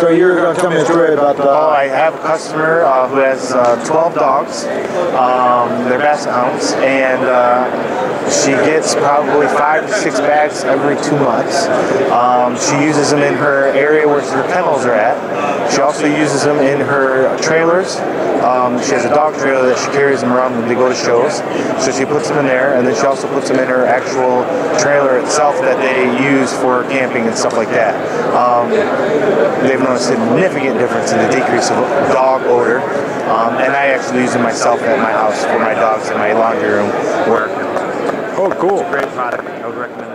story. You're going to tell me a story about the. Oh, I have a customer uh, who has uh, 12 dogs. Um, they're basset hounds, and uh, she gets probably five to six bags every two months. Um, she uses them in her area where her kennels are at. She also uses them in her trailers. Um, she has a dog trailer that she carries them around when they go to shows. So she puts them in there, and then she also puts them in her actual trailer itself that they use for camping and stuff like that. Um, they've noticed a significant difference in the decrease of dog odor, um, and I actually use them myself at my house for my dogs in my laundry room work. Oh, it's cool. great product. I would recommend